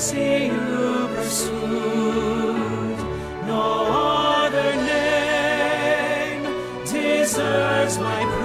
See you pursued. No other name deserves my.